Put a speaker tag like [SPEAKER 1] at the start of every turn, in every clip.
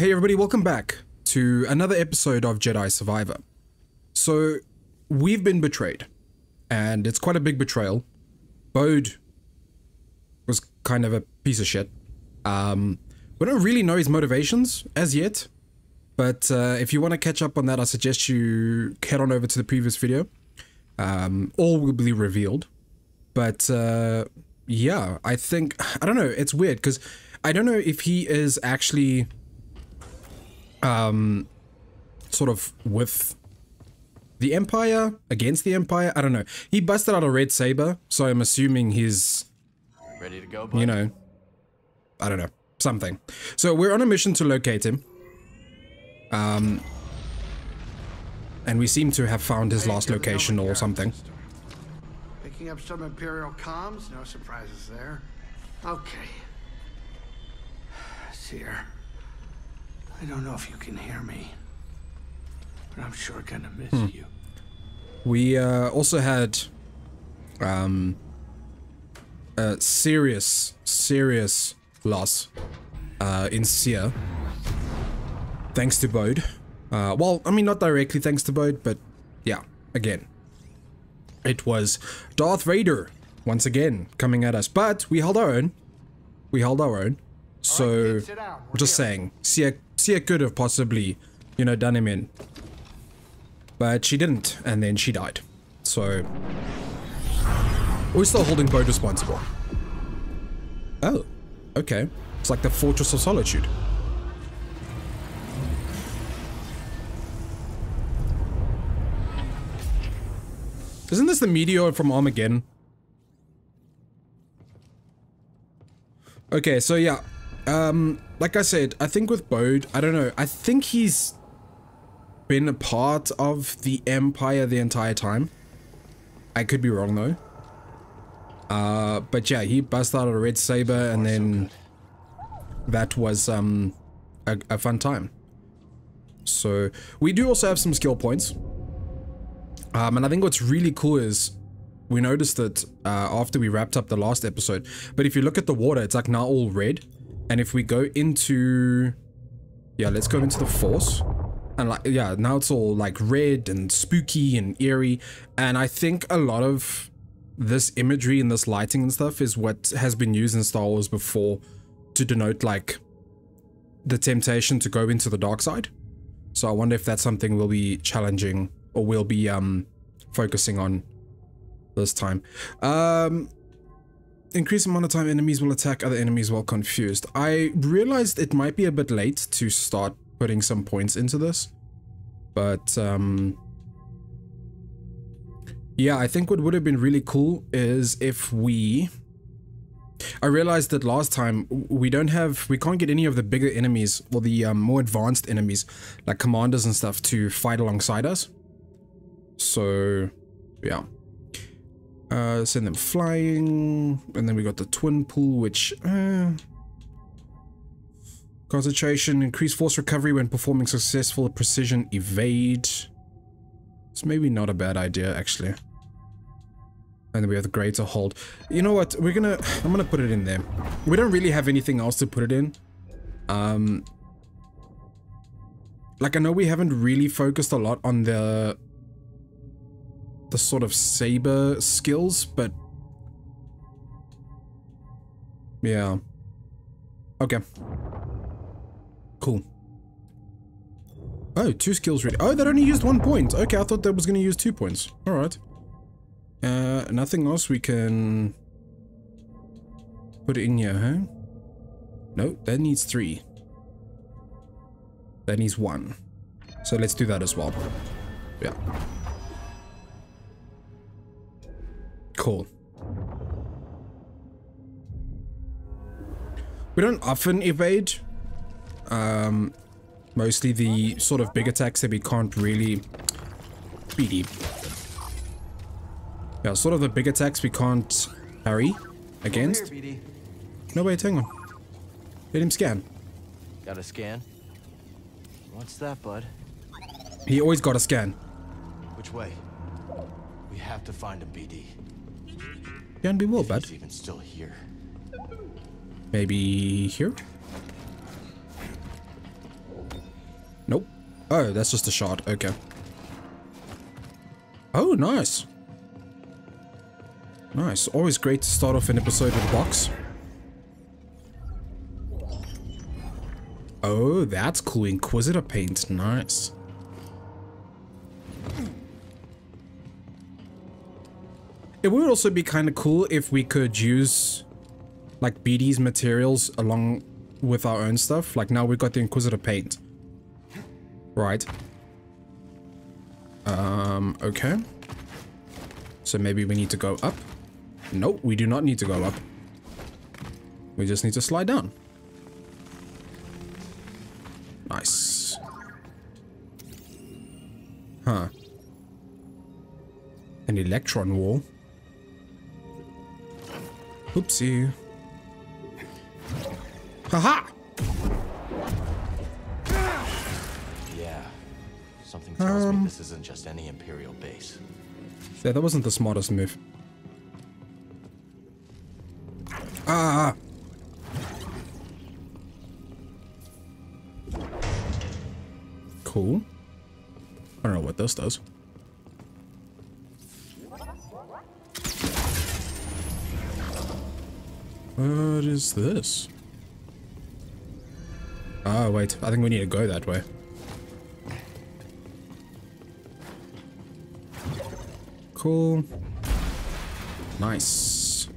[SPEAKER 1] Hey everybody, welcome back to another episode of Jedi Survivor. So, we've been betrayed, and it's quite a big betrayal. Bode was kind of a piece of shit. Um, we don't really know his motivations as yet, but uh, if you want to catch up on that, I suggest you head on over to the previous video. Um, all will be revealed. But uh, yeah, I think, I don't know, it's weird because I don't know if he is actually um, sort of with the Empire, against the Empire, I don't know. He busted out a red saber, so I'm assuming he's,
[SPEAKER 2] Ready to go, bud?
[SPEAKER 1] you know, I don't know, something. So we're on a mission to locate him. Um, and we seem to have found his last location or something.
[SPEAKER 3] Picking up some Imperial comms, no surprises there. Okay. Cere, I don't know if you can hear me, but I'm sure gonna miss you.
[SPEAKER 1] We uh, also had um, a serious, serious loss uh, in Cere. Thanks to Bode. Uh, well, I mean, not directly thanks to Bode, but yeah, again. It was Darth Vader, once again, coming at us. But we held our own. We held our own. So,
[SPEAKER 3] kids, sit
[SPEAKER 1] just
[SPEAKER 3] here.
[SPEAKER 1] saying, Cere, Cere could have possibly, you know, done him in. But she didn't, and then she died. So, we're still holding Bode responsible. Oh, okay. It's like the Fortress of Solitude. Isn't this the meteor from Armageddon? Okay, so yeah. Um, like I said, I think with Bode, I don't know. I think he's been a part of the Empire the entire time. I could be wrong though. Uh, but yeah, he busted out a red saber and then that was um a, a fun time. So we do also have some skill points. Um, and I think what's really cool is we noticed that uh, after we wrapped up the last episode. But if you look at the water, it's like now all red. And if we go into, yeah, let's go into the force. And like, yeah, now it's all like red and spooky and eerie. And I think a lot of this imagery and this lighting and stuff is what has been used in Star Wars before to denote like the temptation to go into the dark side. So I wonder if that's something we'll be challenging or we'll be um focusing on this time. Um increase amount of time enemies will attack other enemies while confused. I realized it might be a bit late to start putting some points into this. But um yeah, I think what would have been really cool is if we I realized that last time we don't have, we can't get any of the bigger enemies or the um, more advanced enemies, like commanders and stuff, to fight alongside us. So, yeah. Uh, send them flying, and then we got the twin pool, which, uh, concentration, increase force recovery when performing successful precision evade. It's maybe not a bad idea, actually. And then we have the greater hold. You know what? We're gonna... I'm gonna put it in there. We don't really have anything else to put it in. Um... Like, I know we haven't really focused a lot on the... The sort of saber skills, but... Yeah. Okay. Cool. Oh, two skills ready. Oh, that only used one point. Okay, I thought that was gonna use two points. Alright. Uh, nothing else we can put it in here, huh? No, that needs three. That needs one. So let's do that as well. Yeah. Cool. We don't often evade. Um, mostly the sort of big attacks that we can't really... BD. Yeah, sort of the big attacks we can't parry against.
[SPEAKER 2] Here.
[SPEAKER 1] No, wait, hang on. Let him scan.
[SPEAKER 2] Got a scan? What's that, bud?
[SPEAKER 1] He always got a scan.
[SPEAKER 2] Which way? We have to find him, BD.
[SPEAKER 1] Can't be more bad.
[SPEAKER 2] Even still here.
[SPEAKER 1] Maybe here? Nope. Oh, that's just a shot. Okay. Oh, nice. Nice. Always great to start off an episode with a box. Oh, that's cool. Inquisitor paint. Nice. It would also be kind of cool if we could use like BD's materials along with our own stuff. Like now we've got the Inquisitor paint. Right. Um, okay. So maybe we need to go up. Nope, we do not need to go up. We just need to slide down. Nice. Huh. An electron wall. Oopsie. Haha!
[SPEAKER 2] Yeah. Something tells
[SPEAKER 1] Um.
[SPEAKER 2] me this isn't just any Imperial base.
[SPEAKER 1] Yeah, that wasn't the smartest move. Ah! Cool. I don't know what this does. Is this? Ah, wait. I think we need to go that way. Cool. Nice.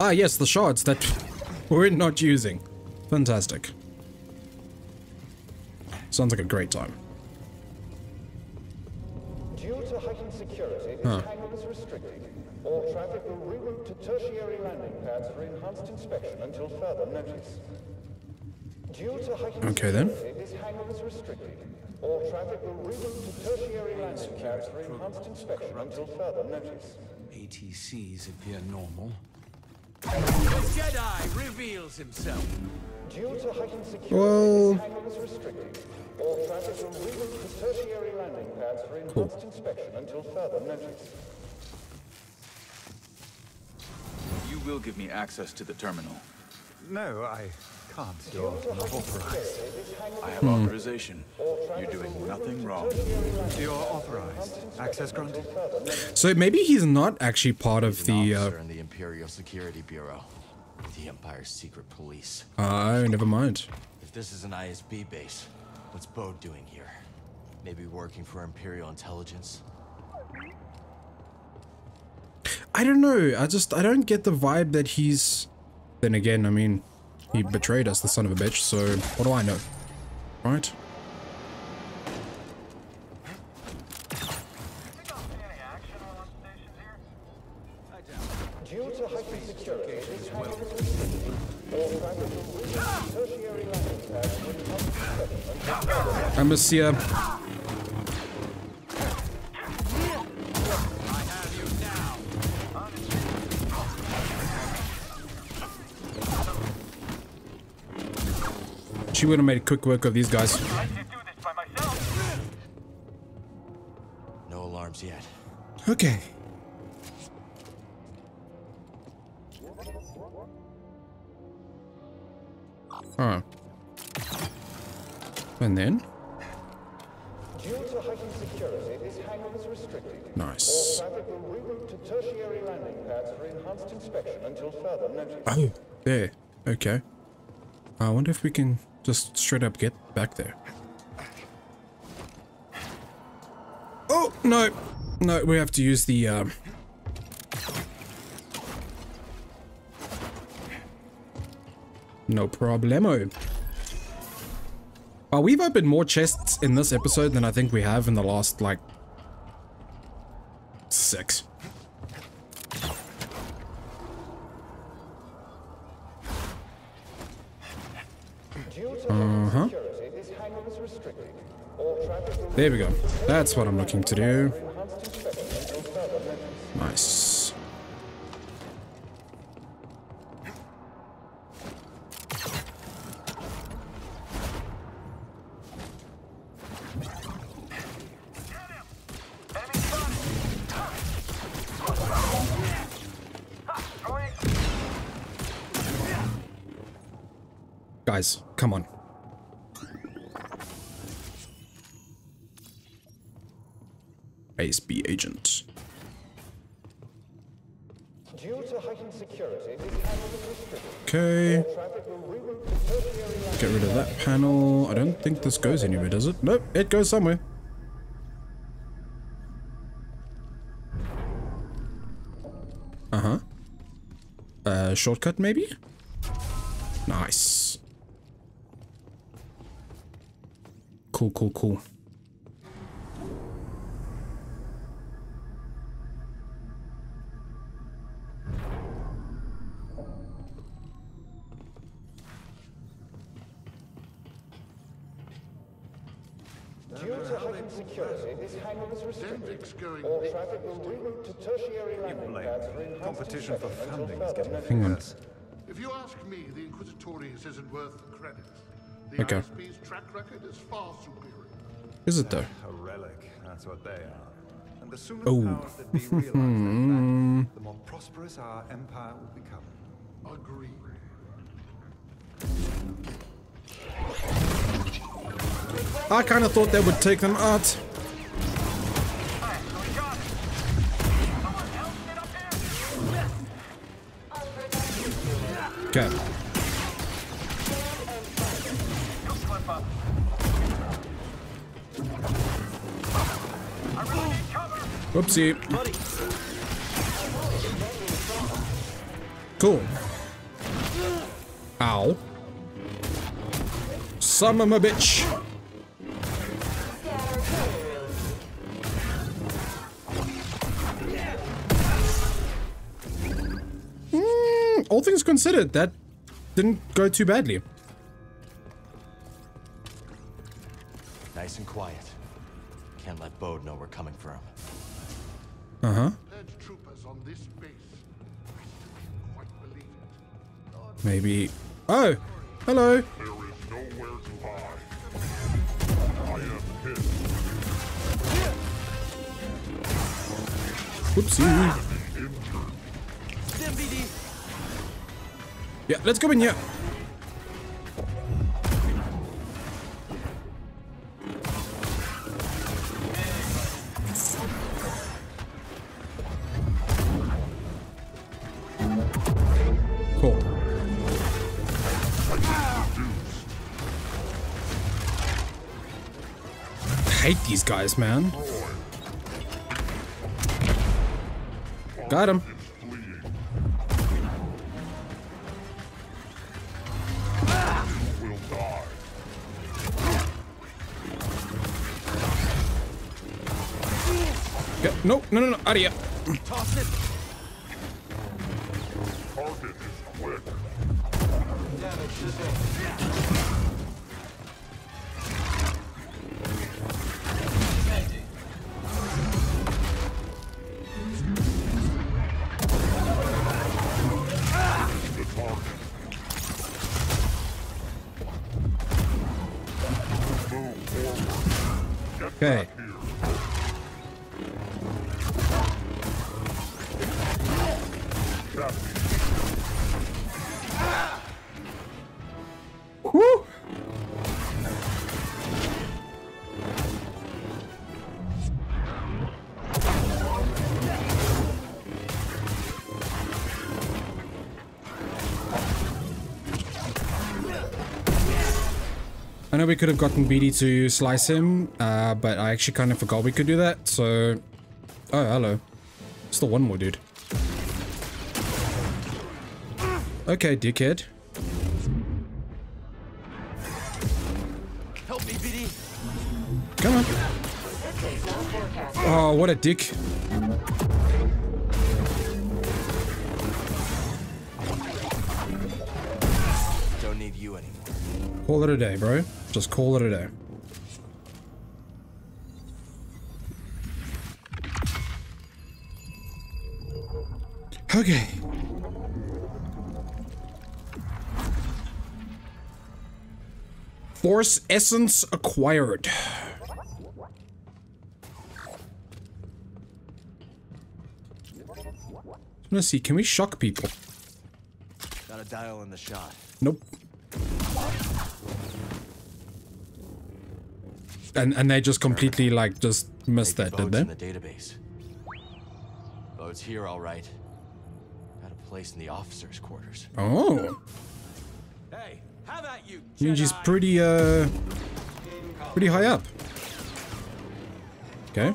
[SPEAKER 1] Ah, yes, the shards that we're not using. Fantastic. Sounds like a great time.
[SPEAKER 4] Due to heightened security, this
[SPEAKER 1] Huh.
[SPEAKER 4] hangar is restricted. All traffic will reroute to tertiary landing pads for enhanced inspection until further notice. Due to heightened
[SPEAKER 1] Okay, then.
[SPEAKER 4] security, this hangar is restricted. All traffic will reroute to tertiary landing pads for enhanced inspection until further notice.
[SPEAKER 3] ATCs appear normal.
[SPEAKER 5] Jedi reveals himself.
[SPEAKER 4] Due to heightened security,
[SPEAKER 1] Well-
[SPEAKER 4] this hangar is restricted. All traffic will reroute to tertiary landing pads for enhanced inspection until further notice.
[SPEAKER 6] You will give me access to the terminal.
[SPEAKER 7] No, I can't. You're not authorized.
[SPEAKER 6] I have authorization. You're doing nothing wrong.
[SPEAKER 7] You're authorized. Access granted.
[SPEAKER 1] So maybe he's not actually part of the, uh...
[SPEAKER 2] in the Imperial Security Bureau. The Empire's secret police.
[SPEAKER 1] Oh, never mind.
[SPEAKER 2] If this is an ISB base, what's Bode doing here? Maybe working for Imperial intelligence?
[SPEAKER 1] I don't know. I just, I don't get the vibe that he's... Then again, I mean, he betrayed us, the son of a bitch, so what do I know? Right?
[SPEAKER 4] Due to heightened
[SPEAKER 1] She would have made quick work of these guys.
[SPEAKER 2] No alarms yet.
[SPEAKER 1] Okay. Huh. And then?
[SPEAKER 4] Due to heightened security, this hangar is restricted.
[SPEAKER 1] Nice.
[SPEAKER 4] All will reroute to tertiary landing pads for enhanced inspection until further notice.
[SPEAKER 1] Oh, there. Okay. I wonder if we can just straight up get back there. Oh, no. No, we have to use the, um... No problemo. Uh, we've opened more chests in this episode than I think we have in the last, like... Six. There we go. That's what I'm looking to do. Nice. Guys, come on. That panel. I don't think this goes anywhere, does it? Nope, it goes somewhere. Uh-huh. Uh, shortcut maybe? Nice. Cool, cool, cool.
[SPEAKER 5] Me, the Inquisitorius isn't worth the credit. The
[SPEAKER 1] Okay.
[SPEAKER 5] ISB's track record is far superior.
[SPEAKER 1] Is it though?
[SPEAKER 7] A relic, that's what they are. And the sooner
[SPEAKER 1] Oh.
[SPEAKER 7] the powers that be realize their fact, the more prosperous our empire will become.
[SPEAKER 5] Agreed.
[SPEAKER 1] I kind of thought that would take them out. Okay. Whoopsie. Cool. Ow. Son of a bitch. Mm, all things considered, that didn't go too badly.
[SPEAKER 2] Nice and quiet. Can't let Bode know we're coming for him.
[SPEAKER 1] Uh huh.
[SPEAKER 5] Edge troopers on this base. I still can't quite believe it.
[SPEAKER 1] Maybe. Oh, hello.
[SPEAKER 5] There is nowhere to hide. I am hit.
[SPEAKER 1] Whoopsie. Yeah, let's go in here. These guys, man. Got him.
[SPEAKER 5] Will
[SPEAKER 1] No, no, no, no, out of here.
[SPEAKER 5] Target is quick.
[SPEAKER 1] I know we could have gotten BD to slice him, uh, but I actually kind of forgot we could do that, so... Oh, hello. Still one more dude. Okay, dickhead.
[SPEAKER 2] Help me, BD!
[SPEAKER 1] Come on. Oh, what a dick.
[SPEAKER 2] Don't need you anymore.
[SPEAKER 1] Call it a day, bro. Just call it a day. Okay. Force essence acquired. Let's see, can we shock people?
[SPEAKER 2] Got a dial in the shot.
[SPEAKER 1] Nope. And and they just completely like just missed that, did
[SPEAKER 2] Bode's in
[SPEAKER 1] they?
[SPEAKER 2] the database. Bode's here, all right. Got a place in the officers' quarters.
[SPEAKER 1] Oh.
[SPEAKER 2] Hey, how about you?
[SPEAKER 1] Means pretty uh pretty high up. Okay.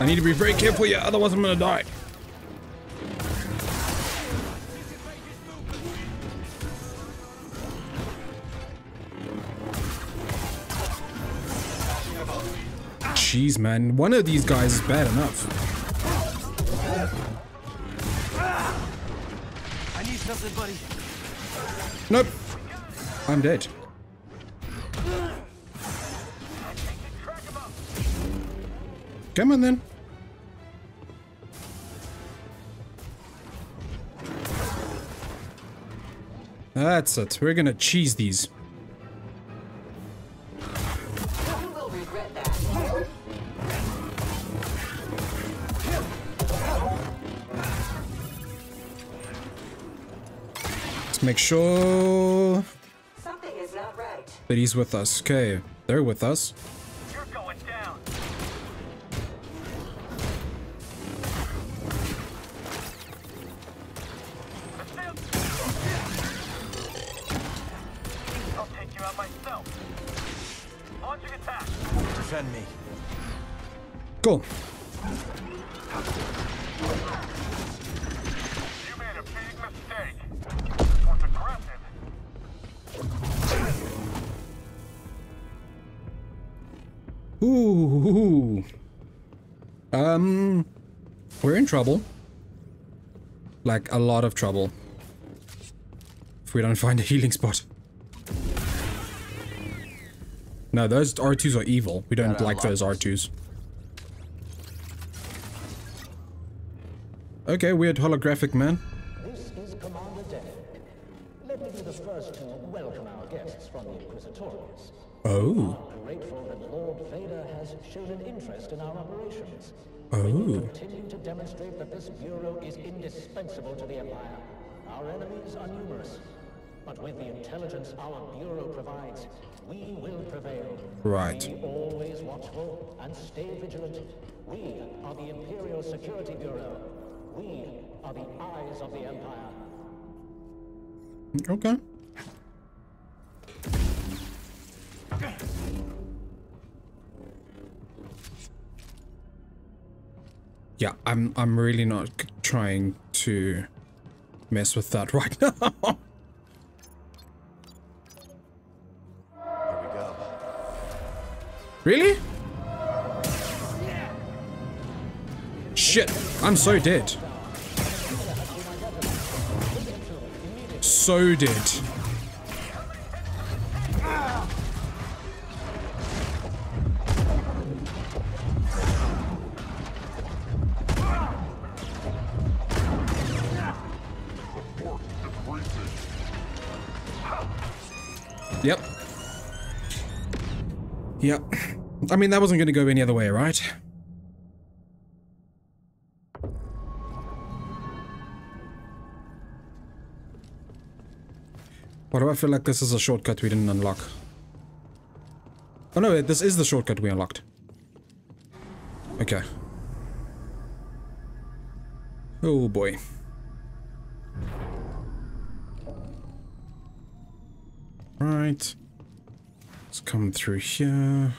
[SPEAKER 1] I need to be very careful here, otherwise I'm gonna die. Jeez, man. One of these guys is bad enough.
[SPEAKER 2] I need something, buddy.
[SPEAKER 1] Nope. I'm dead. Come on then. That's it. We're gonna cheese these.
[SPEAKER 8] You will regret that.
[SPEAKER 1] Let's make sure
[SPEAKER 8] Something is not right.
[SPEAKER 1] that he's with us. Okay, they're with us. Like a lot of trouble. If we don't find a healing spot. No, those R2s are evil. We don't
[SPEAKER 2] Gotta
[SPEAKER 1] like those
[SPEAKER 2] unlock
[SPEAKER 1] R2s. Okay, weird holographic man.
[SPEAKER 4] This is Commander Derek. Let me be the first to welcome our guests from the Inquisitorius.
[SPEAKER 1] Oh.
[SPEAKER 4] I'm Grateful that Lord Vader has shown an interest in our operations.
[SPEAKER 1] Oh.
[SPEAKER 4] Continue to demonstrate that this bureau is indispensable to the Empire. Our enemies are numerous, but with the intelligence our bureau provides, we will prevail.
[SPEAKER 1] Right.
[SPEAKER 4] Be always watchful and stay vigilant. We are the Imperial Security Bureau. We are the eyes of the Empire.
[SPEAKER 1] Okay. Yeah, I'm I'm really not trying to mess with that right now. Really? Shit, I'm so dead. So dead. Yep. Yep. I mean, that wasn't going to go any other way, right? Why do I feel like this is a shortcut we didn't unlock? Oh no, this is the shortcut we unlocked. Okay. Oh boy. Right. Let's come through here.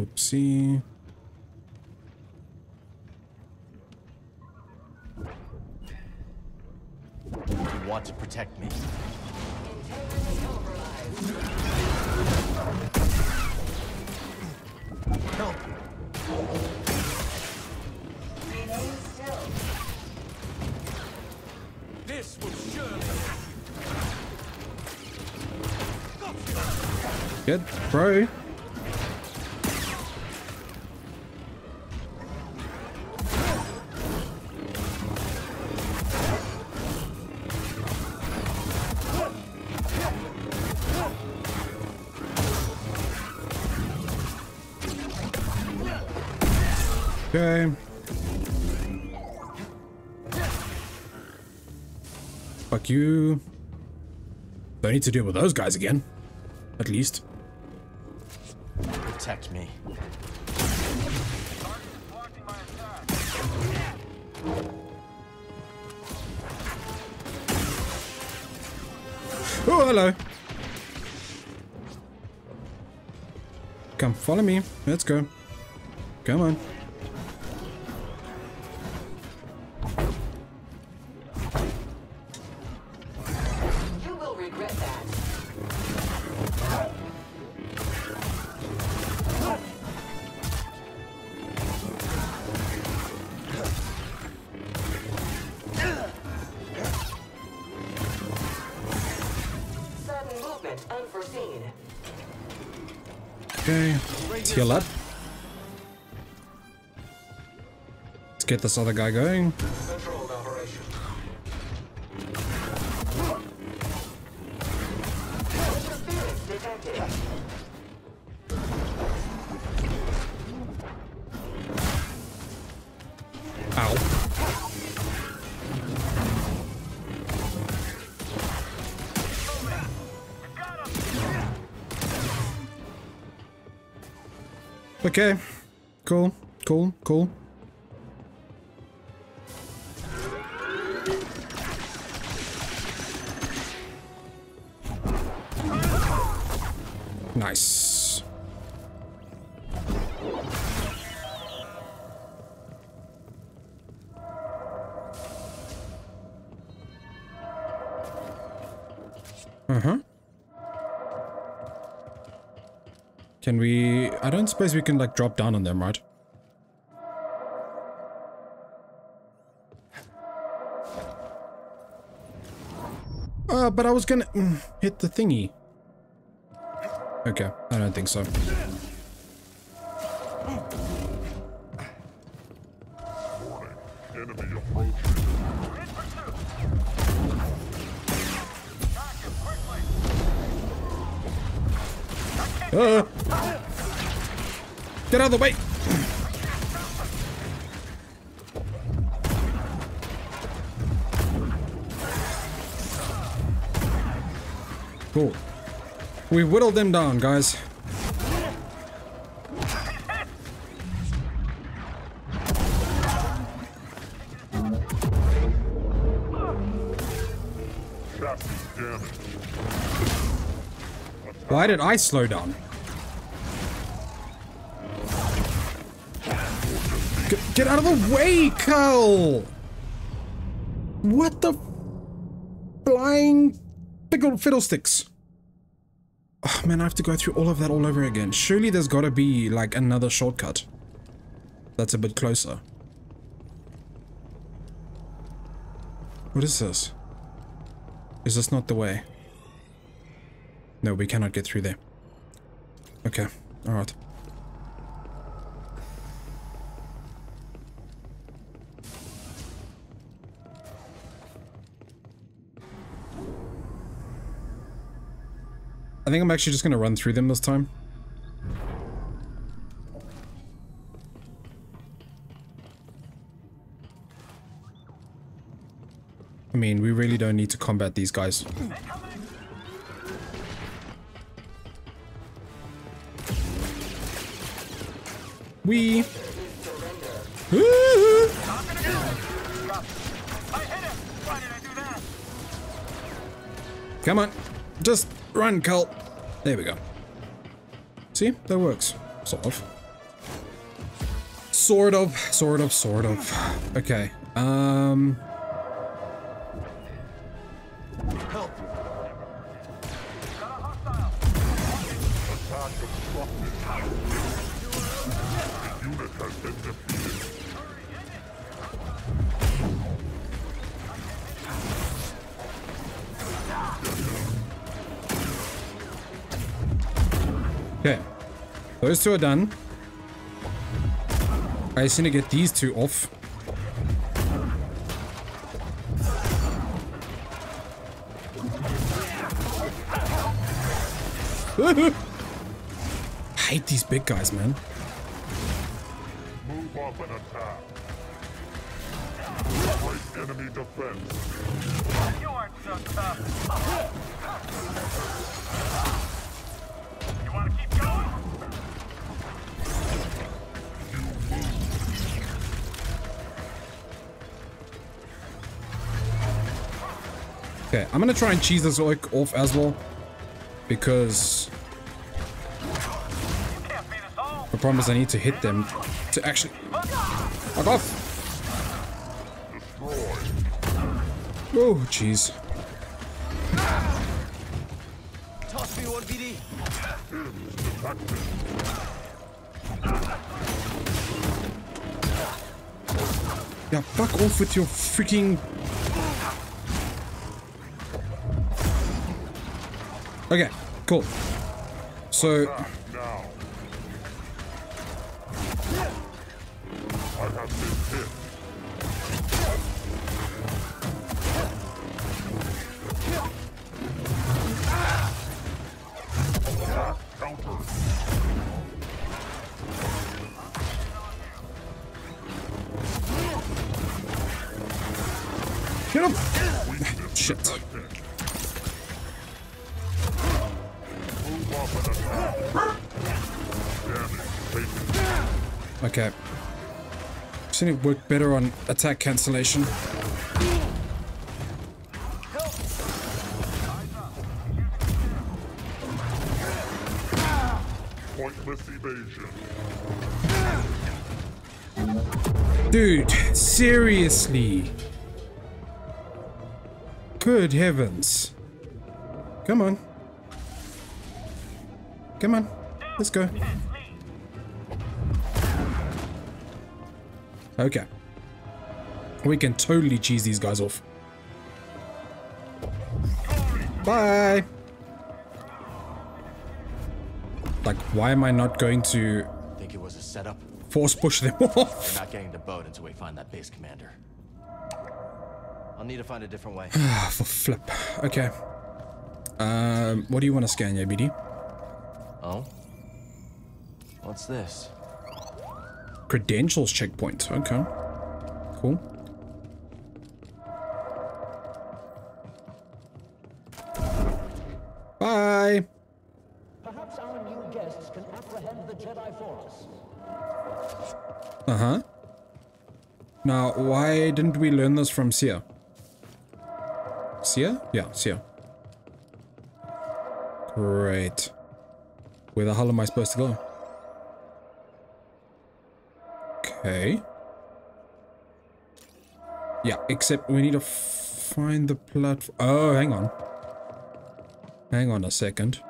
[SPEAKER 1] Whoopsie.
[SPEAKER 2] You want to protect me. Help!
[SPEAKER 1] Good. Bro. Okay. Fuck you. Don't need to deal with those guys again. At least. Follow me. Let's go. Come on. Get this other guy going. Okay. Nice. Uh-huh. Can we... I don't suppose we can, like, drop down on them, right? Uh, but I was gonna mm, hit the thingy. Okay, I don't think so. Uh, get out of the way! Cool. We whittled them down, guys. Why did I slow down? Get, get out of the way, Carl! What the flying pickled fiddlesticks? Man, I have to go through all of that all over again. Surely there's gotta be like another shortcut. That's a bit closer. What is this? Is this not the way? No, we cannot get through there. Okay, alright. I think I'm actually just gonna run through them this time. I mean, we really don't need to combat these guys. We. Come on, just run, Colt. There we go. See, that works, sort of. Sort of, sort of, sort of. Okay. Um. Those two are done. I just need to get these two off. I hate these big guys, man.
[SPEAKER 5] Move Move up and attack. Break enemy defense.
[SPEAKER 9] You aren't so tough.
[SPEAKER 1] Okay, I'm gonna try and cheese this orc off as well. Because the problem is I need to hit them to actually... Fuck off! Oh, jeez. Yeah, fuck off with your freaking... Okay, cool. So, get him! Shit. Okay. Need to work better on attack cancellation.
[SPEAKER 5] Pointless evasion.
[SPEAKER 1] Dude, seriously. Good heavens. Come on. Come on. Let's go. Okay. We can totally cheese these guys off. Bye. Like, why am I not going to
[SPEAKER 2] Think it was a setup?
[SPEAKER 1] force push them off?
[SPEAKER 2] We're not getting the boat until we find that base commander. I'll need to find a different way.
[SPEAKER 1] Ah, for flip. Okay. Um, what do you want to scan, yeah, BD?
[SPEAKER 2] oh? What's this?
[SPEAKER 1] Credentials checkpoint. Okay. Cool. Bye.
[SPEAKER 4] Perhaps our new guests can apprehend the Jedi for us.
[SPEAKER 1] Uh-huh. Now, why didn't we learn this from Sia? Sia? Yeah, Sia. Great. Where the hell am I supposed to go? Okay. Yeah, except we need to find the platform. Oh, hang on. Hang on a second.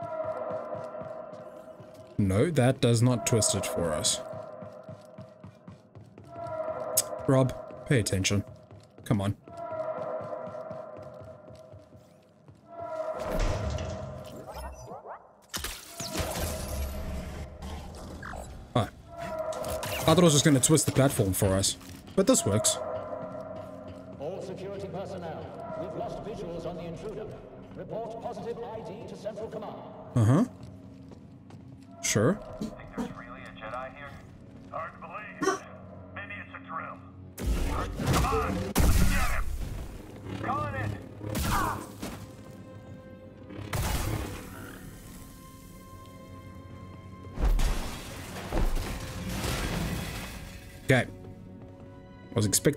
[SPEAKER 1] No, that does not twist it for us. Rob, pay attention. Come on. Thought it was just going to twist the platform for us. But this works.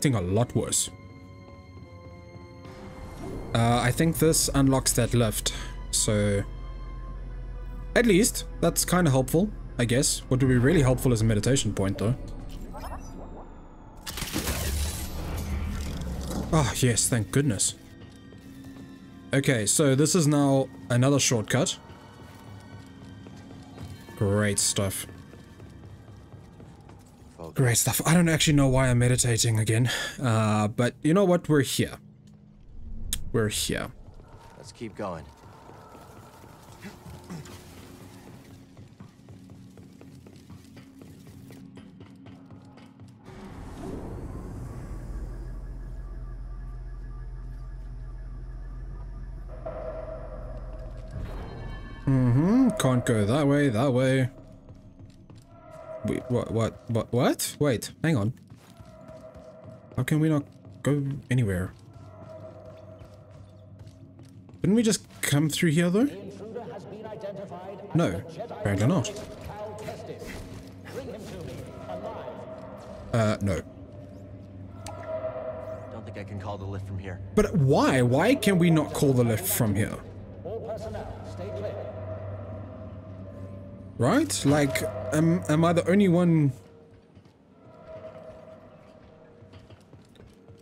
[SPEAKER 1] Expecting a lot worse. Uh, I think this unlocks that lift, so... At least, that's kind of helpful, I guess. What would be really helpful is a meditation point, though. Oh, yes, thank goodness. Okay, so this is now another shortcut. Great stuff. Great stuff. I don't actually know why I'm meditating again. Uh, but you know what? We're here. We're here.
[SPEAKER 2] Let's keep going.
[SPEAKER 1] Mm-hmm. Can't go that way, that way. Wait, what, what, what, what? Wait, hang on. How can we not go anywhere? Didn't we just come through here though?
[SPEAKER 4] The intruder has been identified as
[SPEAKER 1] No, apparently not.
[SPEAKER 4] Cal Kestis. Bring him to me, alive.
[SPEAKER 1] Uh, no.
[SPEAKER 2] Don't think I can call the lift from here.
[SPEAKER 1] But why? Why can we not call the lift from here?
[SPEAKER 4] All personnel, stay clear.
[SPEAKER 1] Right? Like, am, am I the only one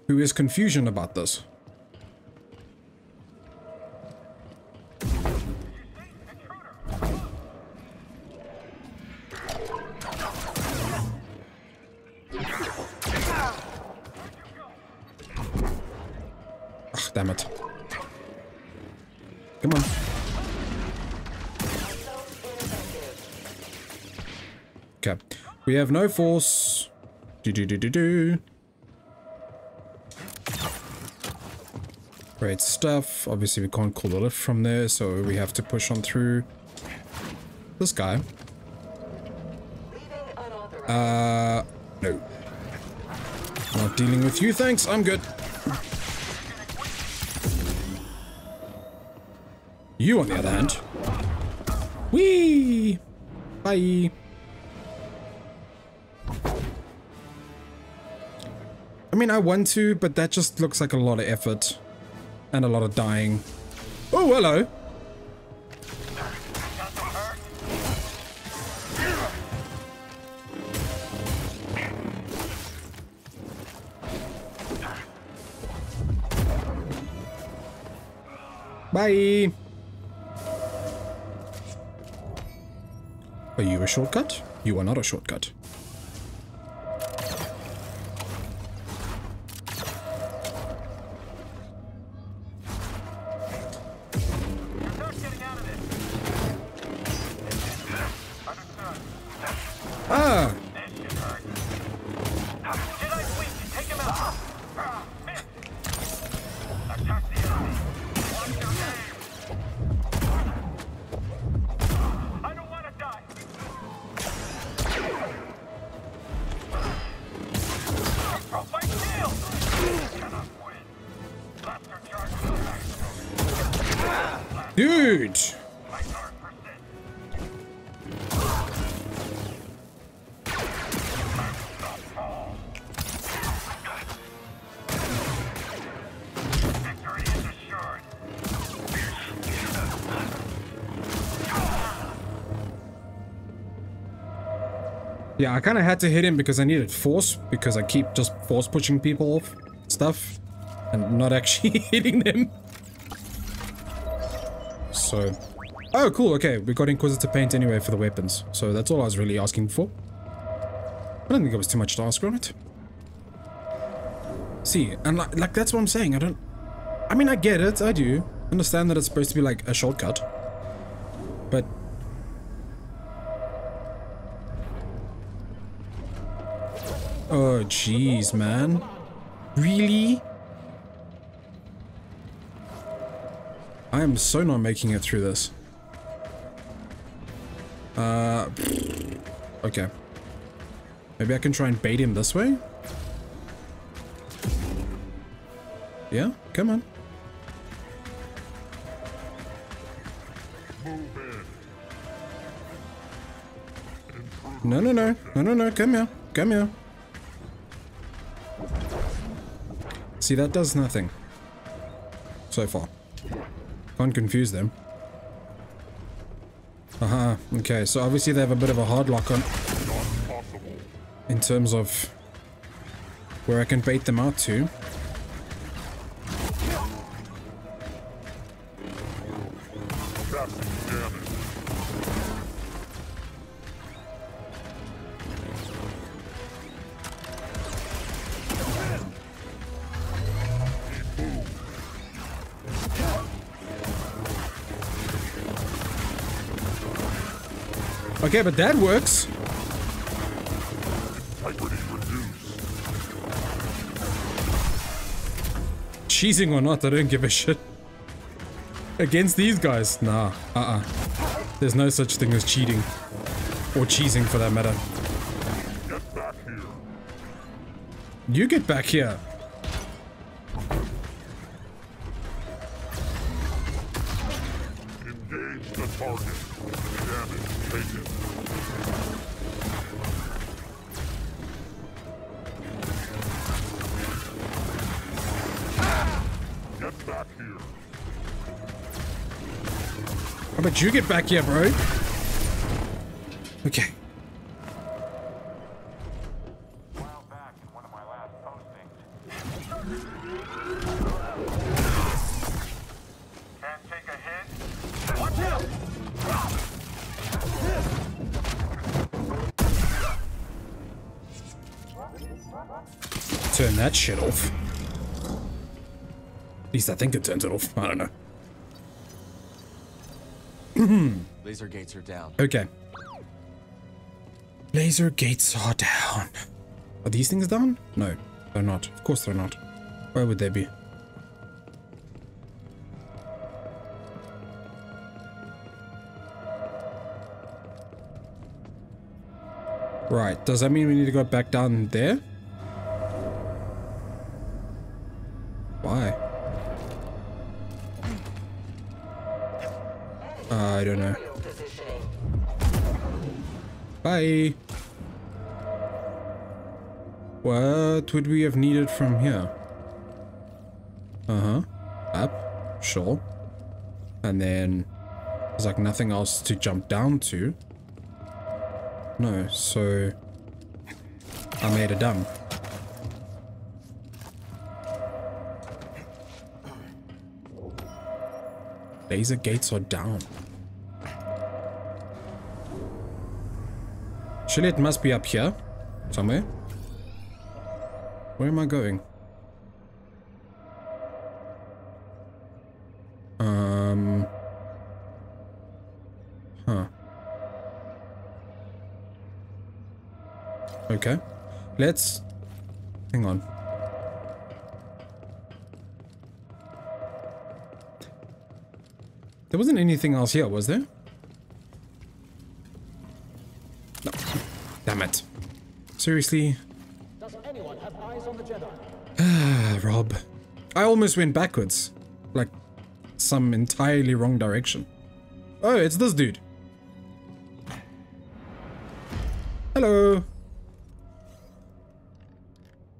[SPEAKER 1] who is confusion about this? Have no force. Do do do do do. Great stuff. Obviously, we can't call the lift from there, so we have to push on through this guy. Uh, no. Not dealing with you, thanks. I'm good. You, on the other hand. Whee! Bye. Mean, I want to, but that just looks like a lot of effort. And a lot of dying. Oh, hello. Bye. Are you a shortcut? You are not a shortcut. Yeah, I kind of had to hit him because I needed force, because I keep just force pushing people off stuff and not actually hitting them. So, oh cool, okay, we got Inquisitor paint anyway for the weapons, so that's all I was really asking for. I don't think it was too much to ask, right? See, and like, like that's what I'm saying, I don't... I mean, I get it, I do. Understand that it's supposed to be like a shortcut. But Oh, jeez, man. Really? I am so not making it through this. Uh, okay. Maybe I can try and bait him this way? Yeah, come on. No, no, no. No, no, no. Come here. Come here. See, that does nothing. So far. Can't confuse them. Aha, okay, so obviously they have a bit of a hard lock on. In terms of where I can bait them out to. Okay, but that works. Cheesing or not, I don't give a shit. Against these guys? Nah, uh-uh. There's no such thing as cheating. Or cheesing for that matter. Get
[SPEAKER 5] you get back here!
[SPEAKER 1] About you get back here, bro? Okay. Turn that shit off. At least I think it turns it off. I don't know.
[SPEAKER 2] Laser gates are down.
[SPEAKER 1] Okay. Laser gates are down. Are these things down? No, they're not. Of course they're not. Why would they be? Right, does that mean we need to go back down there? What would we have needed from here? Uh-huh. Up. Sure. And then there's like nothing else to jump down to. No, so I made a dumb. Laser gates are down. Surely it must be up here. Somewhere. Where am I going? Um. Huh. Okay. Let's... Hang on. There wasn't anything else here, was there? No. Damn it. Seriously? Almost went backwards. Like, some entirely wrong direction. Oh, it's this dude. Hello.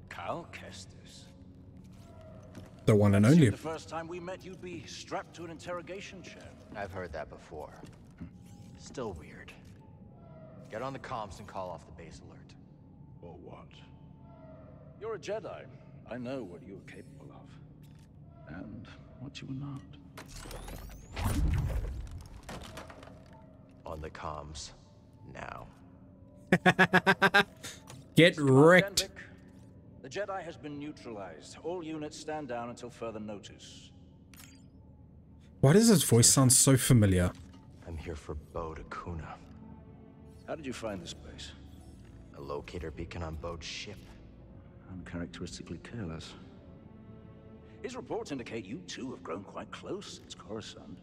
[SPEAKER 10] Cal Kestis.
[SPEAKER 1] The one and only.
[SPEAKER 10] The first time we met, you'd be strapped to an interrogation chair.
[SPEAKER 2] I've heard that before. Still weird. Get on the comms and call off the base alert.
[SPEAKER 10] Or what? You're a Jedi. I know what you are capable of. And what you are not.
[SPEAKER 2] On the comms. Now.
[SPEAKER 1] Get wrecked.
[SPEAKER 10] The Jedi has been neutralized. All units stand down until further notice.
[SPEAKER 1] Why does his voice sound so familiar?
[SPEAKER 2] I'm here for Bode Akuna.
[SPEAKER 10] How did you find this place?
[SPEAKER 2] A locator beacon on Bode's ship.
[SPEAKER 10] Uncharacteristically careless. His reports indicate you two have grown quite close since Coruscant.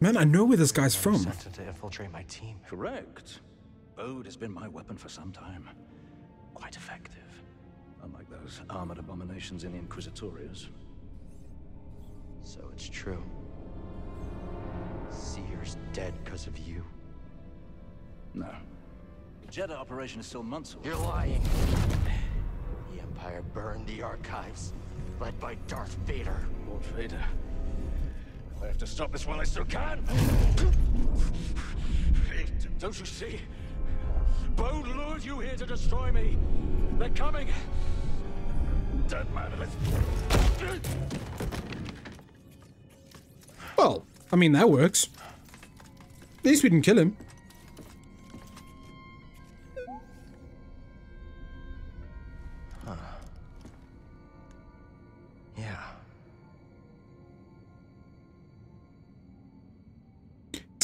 [SPEAKER 1] Man, I know where this guy's from.
[SPEAKER 2] Sent him to infiltrate my team.
[SPEAKER 10] Correct. Bode has been my weapon for some time. Quite effective. Unlike those armored abominations in the Inquisitorius.
[SPEAKER 2] So it's true. Cere's dead because of you.
[SPEAKER 10] No. The Jedi operation is still months away.
[SPEAKER 2] You're lying. The Empire burned the archives, led by Darth Vader.
[SPEAKER 10] Lord Vader. I have to stop this while I still can. Don't you see? Bode lured you here to destroy me. They're coming. Dead man, let's...
[SPEAKER 1] Well, I mean, that works. At least we didn't kill him.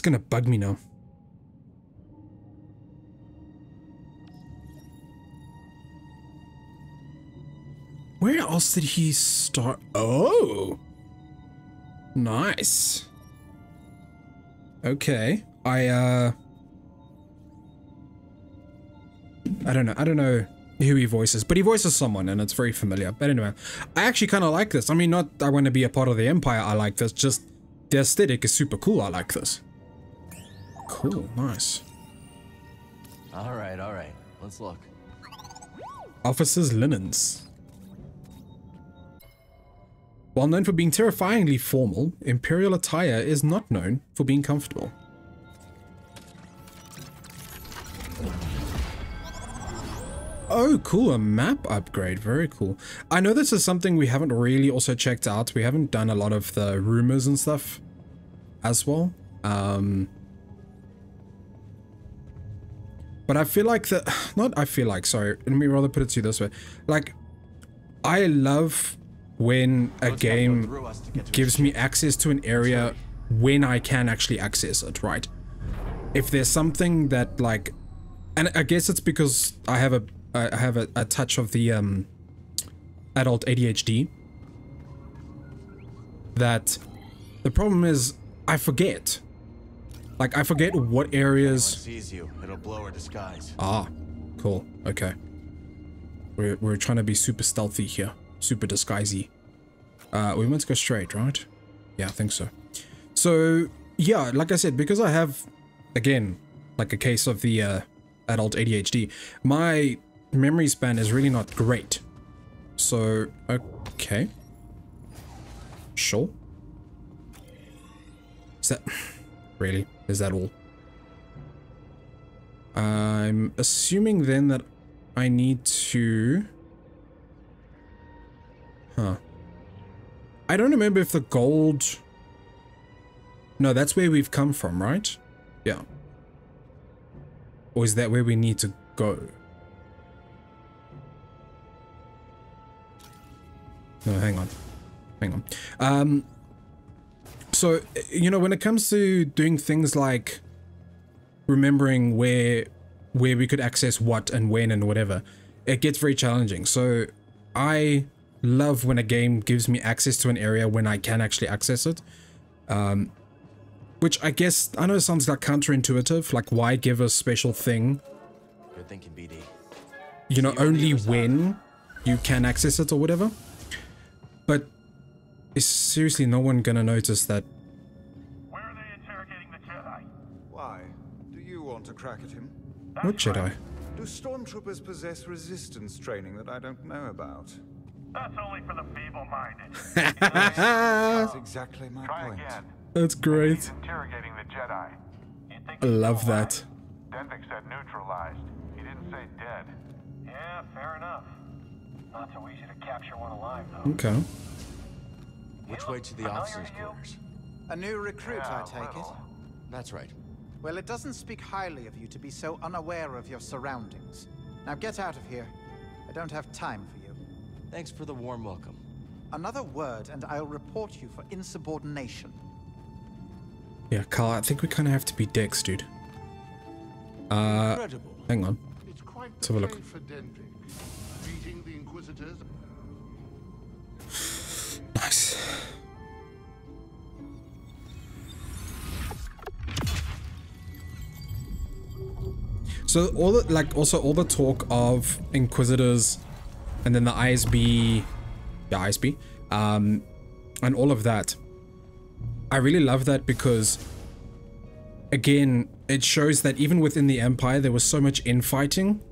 [SPEAKER 1] Gonna bug me now. Where else did he start? Oh! Nice. Okay. I, uh... I don't know. I don't know who he voices, but he voices someone and it's very familiar. But anyway, I actually kind of like this. I mean, not I want to be a part of the Empire, I like this, just the aesthetic is super cool, I like this. Cool, nice.
[SPEAKER 2] All right, all right. Let's look.
[SPEAKER 1] Officers' linens. While known for being terrifyingly formal, Imperial attire is not known for being comfortable. Oh, cool, a map upgrade, very cool. I know this is something we haven't really also checked out. We haven't done a lot of the rumors and stuff as well. Um, but I feel like that, not I feel like, sorry, let me rather put it to you this way. Like, I love when a game gives me access to an area when I can actually access it, right? If there's something that like, and I guess it's because I have a, I have a, a touch of the um, adult ADHD. That the problem is I forget. Like I forget what areas.
[SPEAKER 2] sees you, it'll blow her disguise.
[SPEAKER 1] Ah, cool. Okay. We're, we're trying to be super stealthy here. Super disguisey. Uh, we meant to go straight, right? Yeah, I think so. So, yeah, like I said, because I have, again, like a case of the uh, adult ADHD, my memory span is really not great. So, okay. Sure. Is that... Really? Is that all? I'm assuming then that I need to... Huh. I don't remember if the gold... No, that's where we've come from, right? Yeah. Or is that where we need to go? No, hang on. Hang on. Um, so, you know, when it comes to doing things like remembering where where we could access what and when and whatever, it gets very challenging. So I love when a game gives me access to an area when I can actually access it. Um, which I guess, I know it sounds like counterintuitive, like why give a special thing,
[SPEAKER 2] Good thinking, BD.
[SPEAKER 1] you know, only when you can access it or whatever. But is seriously no one gonna notice that
[SPEAKER 7] crack at him?
[SPEAKER 1] what Jedi?
[SPEAKER 7] Do stormtroopers possess resistance training that I don't know about?
[SPEAKER 9] That's only for the feeble-minded.
[SPEAKER 7] That's exactly my
[SPEAKER 9] Try
[SPEAKER 7] point.
[SPEAKER 9] again.
[SPEAKER 1] That's great.
[SPEAKER 9] He's interrogating the Jedi.
[SPEAKER 1] I love that.
[SPEAKER 9] Denvik said neutralized. He didn't say dead. Yeah, fair enough. Not so easy to capture one alive, though.
[SPEAKER 1] Okay.
[SPEAKER 2] Which way to the officers' quarters?
[SPEAKER 11] A new recruit,
[SPEAKER 9] Yeah,
[SPEAKER 11] I
[SPEAKER 9] a
[SPEAKER 11] take it.
[SPEAKER 2] That's right.
[SPEAKER 11] Well, it doesn't speak highly of you to be so unaware of your surroundings. Now get out of here. I don't have time for you.
[SPEAKER 2] Thanks for the warm welcome.
[SPEAKER 11] Another word and I'll report you for insubordination.
[SPEAKER 1] Yeah, Carl, I think we kind of have to be dicks, dude. Uh,
[SPEAKER 2] Incredible.
[SPEAKER 1] hang on.
[SPEAKER 5] It's quite
[SPEAKER 1] Let's have a look.
[SPEAKER 5] for Beating the Inquisitors
[SPEAKER 1] Nice. So all the like also all the talk of Inquisitors and then the ISB the ISB, um and all of that. I really love that because again, it shows that even within the Empire there was so much infighting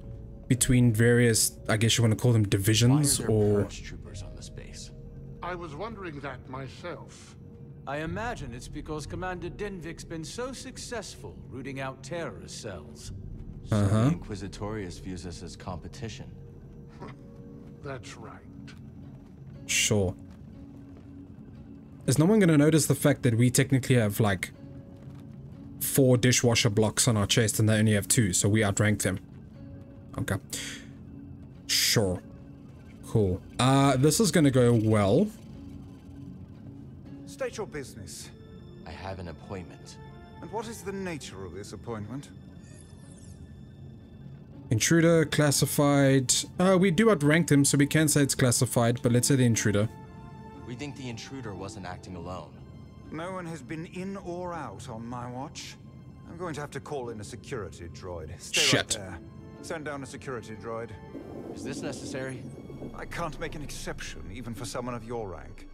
[SPEAKER 1] between various I guess you want to call them divisions or
[SPEAKER 2] troopers on this base?
[SPEAKER 5] I was wondering that myself.
[SPEAKER 3] I imagine it's because Commander Denvik's been so successful rooting out terrorist cells.
[SPEAKER 2] So
[SPEAKER 1] Uh-huh.
[SPEAKER 2] the Inquisitorius views us as competition.
[SPEAKER 5] That's right.
[SPEAKER 1] Sure. Is no one going to notice the fact that we technically have like four dishwasher blocks on our chest and they only have two, so we outrank them? Okay. Sure. Cool. Uh, this is going to go well.
[SPEAKER 7] State your business.
[SPEAKER 2] I have an appointment.
[SPEAKER 7] And what is the nature of this appointment?
[SPEAKER 1] Intruder, classified. Uh, we do outrank them, so we can say it's classified, but let's say the intruder.
[SPEAKER 2] We think the intruder wasn't acting alone.
[SPEAKER 7] No one has been in or out on my watch. I'm going to have to call in a security droid. Stay
[SPEAKER 1] Shit.
[SPEAKER 7] right there. Send down a security droid.
[SPEAKER 2] Is this necessary?
[SPEAKER 7] I can't make an exception, even for someone of your rank.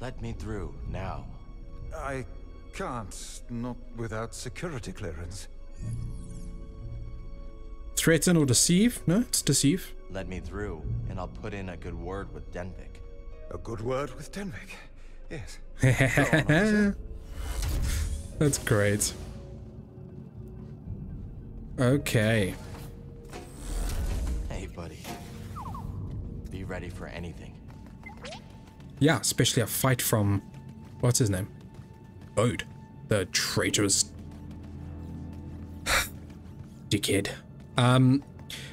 [SPEAKER 2] Let me through, now.
[SPEAKER 7] I can't, not without security clearance.
[SPEAKER 1] Threaten or deceive? No, it's deceive.
[SPEAKER 2] Let me through, and I'll put in a good word with Denvik.
[SPEAKER 7] A good word with Denvik. Yes.
[SPEAKER 1] That's great. Okay.
[SPEAKER 2] Hey, buddy. Be ready for anything.
[SPEAKER 1] Yeah, especially a fight from what's his name? Bode. The traitorous dickhead. Um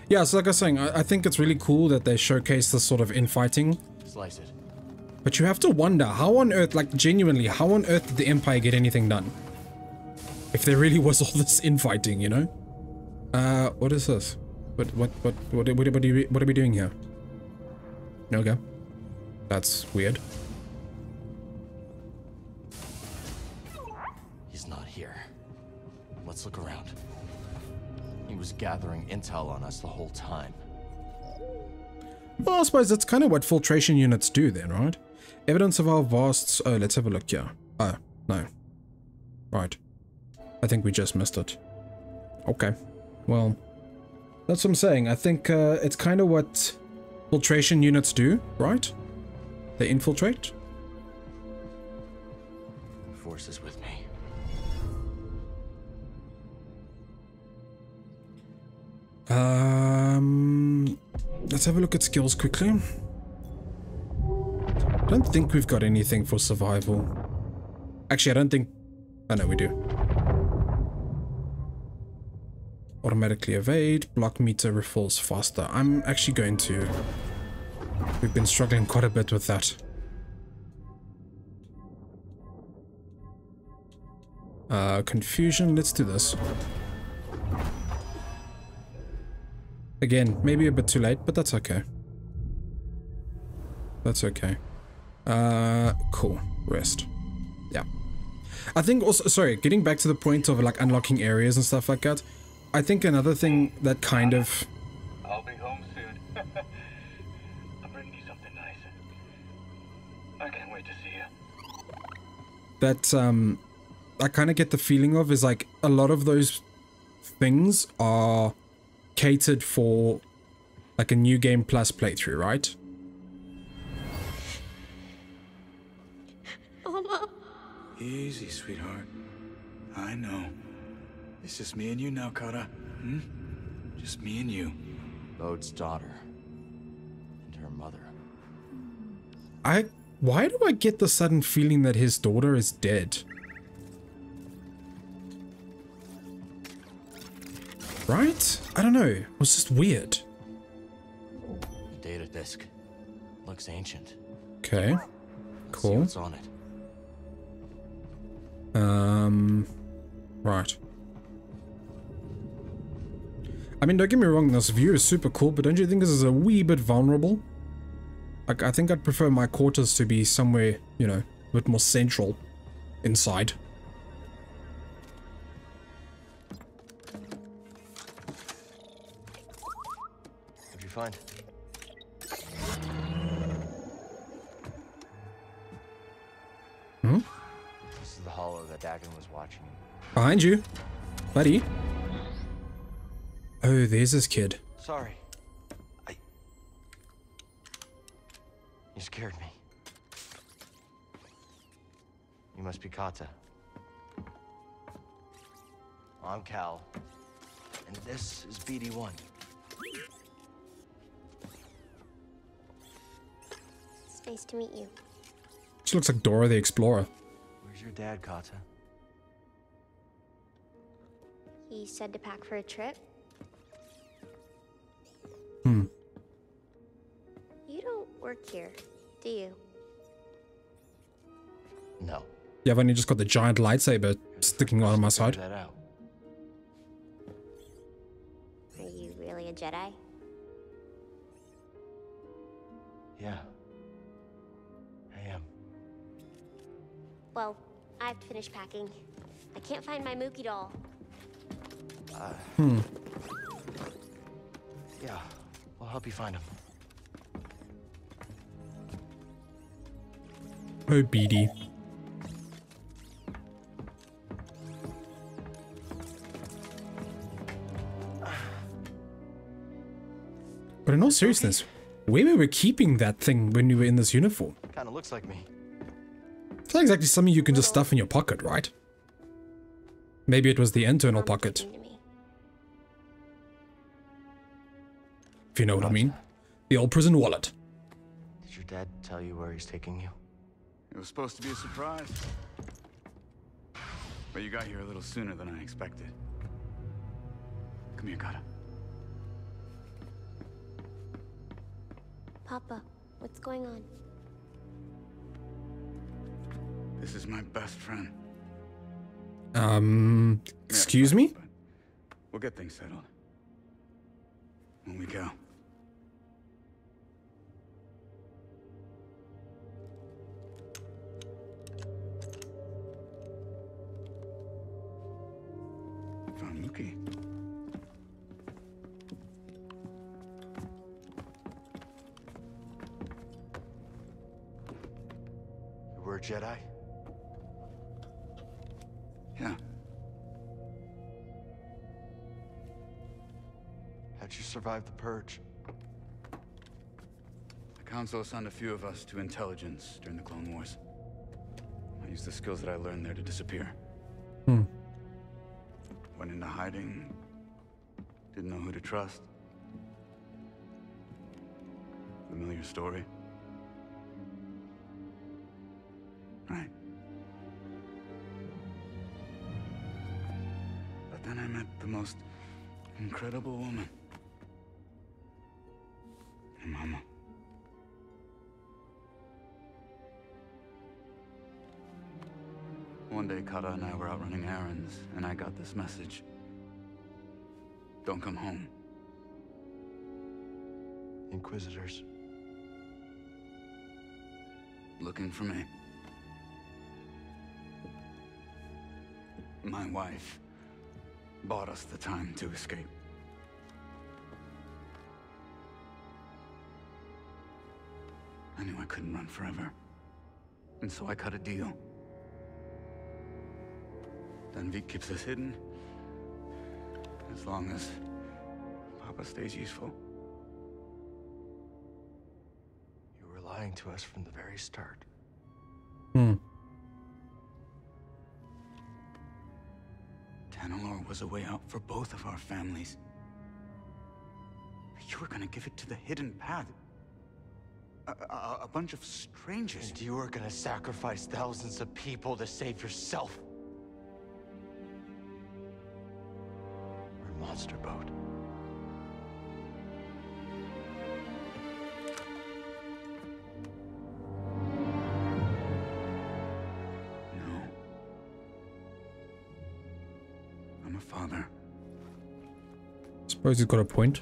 [SPEAKER 1] yeah, so like I was saying, I, I think it's really cool that they showcase this sort of infighting.
[SPEAKER 2] Slice it.
[SPEAKER 1] But you have to wonder, how on earth, like genuinely, how on earth did the Empire get anything done? If there really was all this infighting, you know? Uh, what is this? What, what, what, what, what, what, are, we, what are we doing here? No Okay. That's weird.
[SPEAKER 2] He's not here. Let's look around. Gathering intel on us the whole time.
[SPEAKER 1] Well, I suppose that's kind of what filtration units do then, right? Evidence of our vast... Oh, let's have a look here. Oh, no. Right. I think we just missed it. Okay. Well, that's what I'm saying. I think uh, it's kind of what filtration units do, right? They infiltrate.
[SPEAKER 2] The Force is with
[SPEAKER 1] Um, let's have a look at skills quickly. I don't think we've got anything for survival. Actually, I don't think... Oh, no, we do. Automatically evade. Block meter refills faster. I'm actually going to... We've been struggling quite a bit with that. Uh, confusion. Let's do this. Again, maybe a bit too late, but that's okay. That's okay. Uh, cool. Rest. Yeah. I think also, sorry, getting back to the point of like unlocking areas and stuff like that, I think another thing that kind of...
[SPEAKER 9] I'll be home soon. I'm bringing you something nice. I can't wait to see you.
[SPEAKER 1] that um I kind of get the feeling of is like a lot of those things are catered for like a new game plus playthrough, right?
[SPEAKER 12] Mama.
[SPEAKER 6] Easy, sweetheart. I know. It's just me and you now, Kara. Hmm? Just me and you.
[SPEAKER 2] Bode's daughter. And her mother.
[SPEAKER 1] I why do I get the sudden feeling that his daughter is dead? Right? I don't know. It was just weird.
[SPEAKER 2] The data disk. Looks ancient.
[SPEAKER 1] Okay.
[SPEAKER 2] Let's See
[SPEAKER 1] Cool.
[SPEAKER 2] what's on it.
[SPEAKER 1] Um, right. I mean, don't get me wrong, this view is super cool, but don't you think this is a wee bit vulnerable? Like, I think I'd prefer my quarters to be somewhere, you know, a bit more central inside. Behind you, buddy. Oh, there's this kid.
[SPEAKER 2] Sorry. I... You scared me. You must be Kata. I'm Cal. And this is BD-1.
[SPEAKER 12] It's nice to meet you.
[SPEAKER 1] She looks like Dora the Explorer.
[SPEAKER 2] Where's your dad, Kata?
[SPEAKER 12] He said to pack for a trip.
[SPEAKER 1] Hmm.
[SPEAKER 12] You don't work here, do you?
[SPEAKER 2] No.
[SPEAKER 1] Yeah, I've only just got the giant lightsaber sticking out of my side.
[SPEAKER 2] That out.
[SPEAKER 12] Are you really a Jedi?
[SPEAKER 2] Yeah. I am.
[SPEAKER 12] Well, I have to finish packing. I can't find my Mookie doll.
[SPEAKER 2] Uh,
[SPEAKER 1] Hmm.
[SPEAKER 2] yeah. We'll help you find him.
[SPEAKER 1] Oh, BD. But in all seriousness, where were we were keeping that thing when you were in this uniform?
[SPEAKER 2] Kinda looks like me.
[SPEAKER 1] It's not exactly something you can just stuff in your pocket, right? Maybe it was the internal pocket. If you know what I mean. The old prison wallet.
[SPEAKER 2] Did your dad tell you where he's taking you?
[SPEAKER 6] It was supposed to be a surprise. But you got here a little sooner than I expected. Come here, Kata.
[SPEAKER 12] Papa, what's going on?
[SPEAKER 6] This is my best friend.
[SPEAKER 1] Um, excuse me?
[SPEAKER 6] We'll get things settled. When we go.
[SPEAKER 2] You were a Jedi?
[SPEAKER 6] Yeah.
[SPEAKER 2] How'd you survive the Purge?
[SPEAKER 6] The Council assigned a few of us to intelligence during the Clone Wars. I used the skills that I learned there to disappear. Into hiding. Didn't know who to trust. Familiar story. Right. But then I met the most incredible woman. My mama. One day, Kata and I were out running errands, and I got this message. Don't come home.
[SPEAKER 2] Inquisitors.
[SPEAKER 6] Looking for me. My wife bought us the time to escape. I knew I couldn't run forever. And so I cut a deal. Denvik keeps us hidden. As long as Papa stays useful.
[SPEAKER 2] You were lying to us from the very start.
[SPEAKER 1] Hmm.
[SPEAKER 6] Tanalorr was a way out for both of our families. You were gonna give it to the hidden path. A, a, a bunch of strangers.
[SPEAKER 2] And you were gonna sacrifice thousands of people to save yourself.
[SPEAKER 1] He's got a point.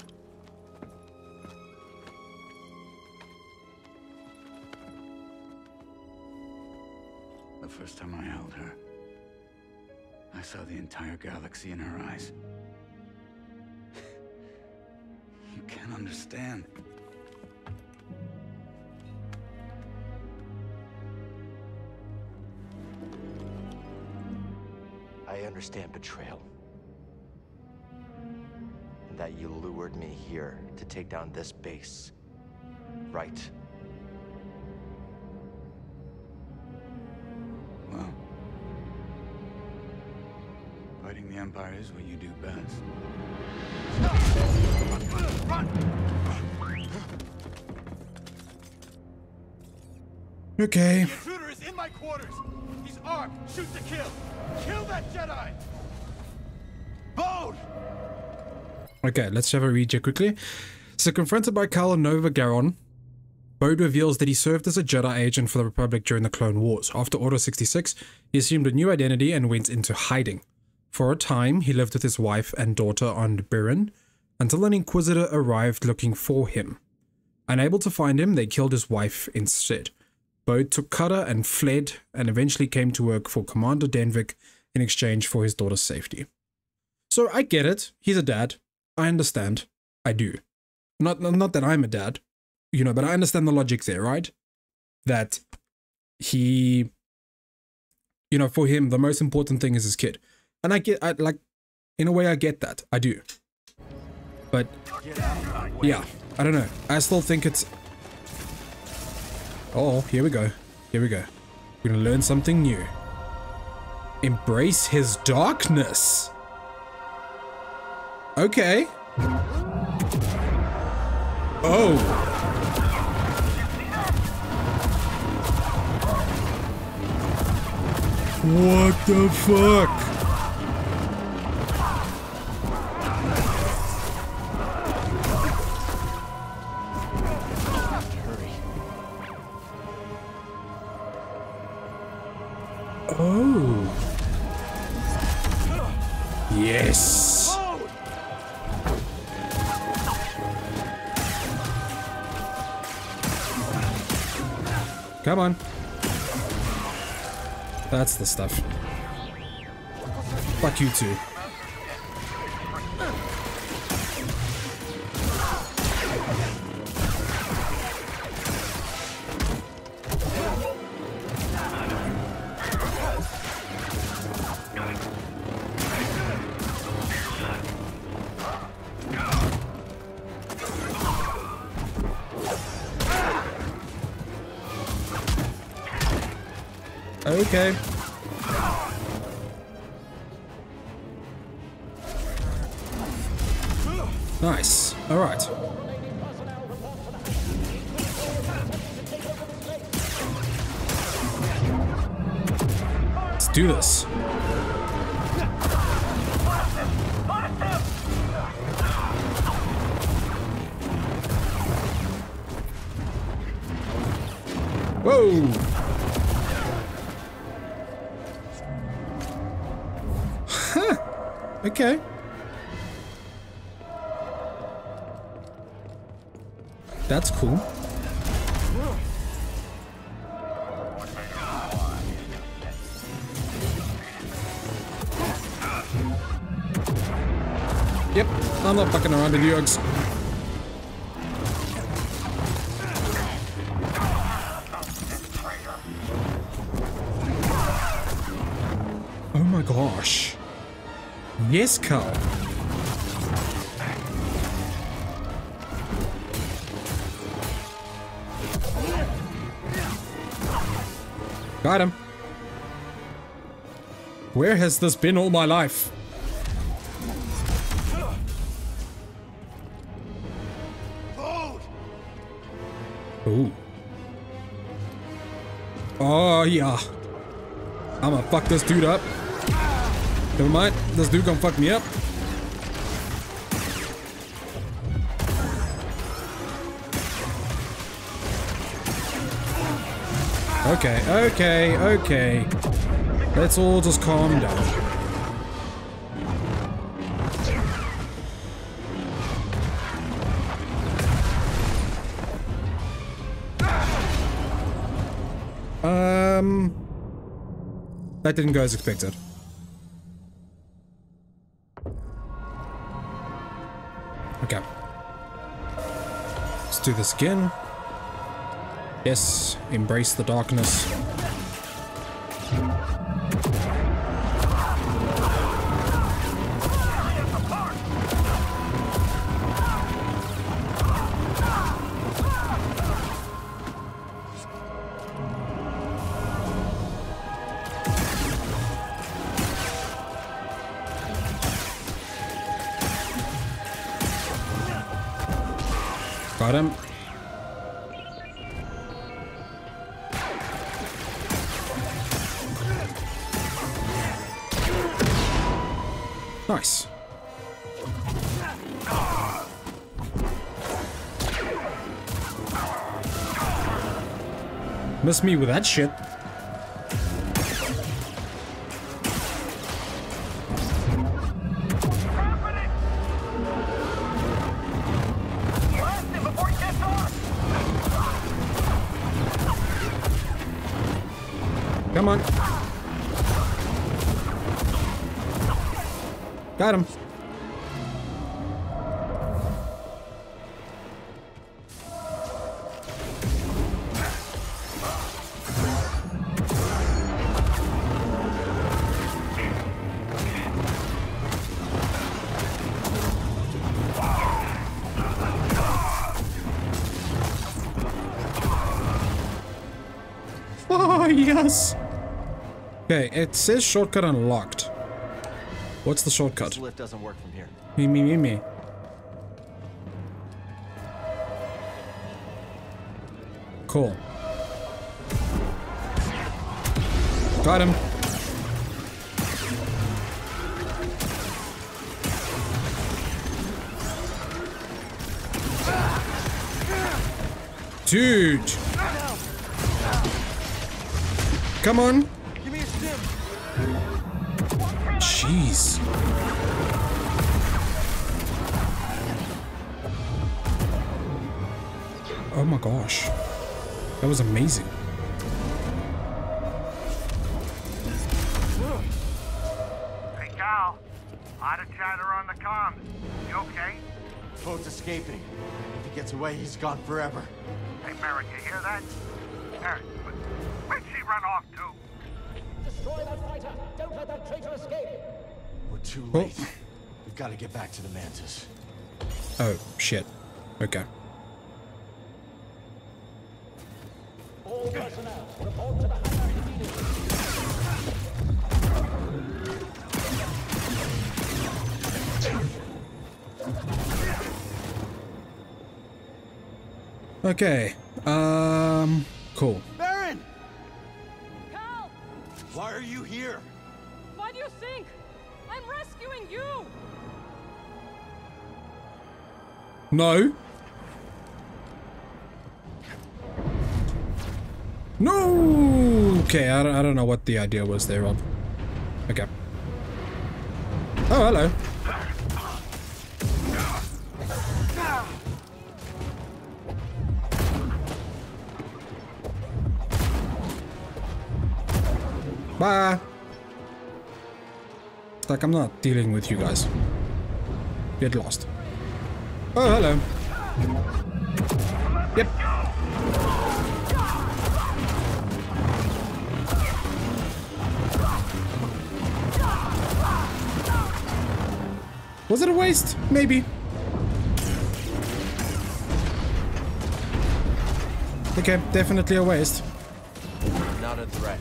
[SPEAKER 6] Empire is what you do best.
[SPEAKER 1] Okay.
[SPEAKER 10] The intruder is in my quarters. He's armed. Shoot to kill. Kill that Jedi. Bode!
[SPEAKER 1] Okay, let's have a read here quickly. So confronted by Cal Nova Garon, Bode reveals that he served as a Jedi agent for the Republic during the Clone Wars. After Order 66, he assumed a new identity and went into hiding. For a time, he lived with his wife and daughter on Birin, until an Inquisitor arrived looking for him. Unable to find him, they killed his wife instead. Bode took Kata and fled, and eventually came to work for Commander Denvik in exchange for his daughter's safety. So I get it, he's a dad. I understand. I do. not not that I'm a dad, you know, but I understand the logic there, right? That he, you know, for him the most important thing is his kid, and I get, I like, in a way, I get that, I do. But yeah, I don't know. I still think it's. Oh, here we go. Here we go. We're gonna learn something new. Embrace his darkness. Okay. Oh. What the fuck? Oh. Yes. Come on. That's the stuff. Fuck you too. Do this. Whoa! Okay. That's cool. I'm not fucking around with you, Uggs. Oh my gosh. Yes, Carl. Got him. Where has this been all my life? Fuck this dude up. Never mind. This dude gonna fuck me up. Okay, okay, okay. Let's all just calm down. Didn't go as expected. Okay. Let's do this again. Yes, embrace the darkness. Got him. Nice. Miss me with that shit. Okay, it says shortcut unlocked. What's the shortcut?
[SPEAKER 2] This lift doesn't work from here.
[SPEAKER 1] Me, me, me, me. Cool. Got him. Dude. Come on. That was amazing.
[SPEAKER 9] Hey, Cal. Lot of chatter on the comms. You okay?
[SPEAKER 2] Bode's escaping. If he gets away, he's gone forever.
[SPEAKER 9] Hey, Merrin, you hear that? Merrin, where'd she run off to?
[SPEAKER 4] Destroy that fighter! Don't let that traitor escape!
[SPEAKER 2] We're too
[SPEAKER 1] Oh.
[SPEAKER 2] late. We've got to get back to the Mantis.
[SPEAKER 1] Oh, shit. Okay.
[SPEAKER 4] All personnel, report to the hangar immediately.
[SPEAKER 1] Okay. Um, cool.
[SPEAKER 2] Baron!
[SPEAKER 13] Cal!
[SPEAKER 2] Why are you here?
[SPEAKER 13] Why do you think? I'm rescuing you!
[SPEAKER 1] No. No. Okay, I don't, I don't know what the idea was there, Rob. Okay. Oh, hello. Bye. Like I'm not dealing with you guys. Get lost. Oh, hello. Yep. Was it a waste? Maybe. Okay, definitely a waste.
[SPEAKER 2] Not a threat.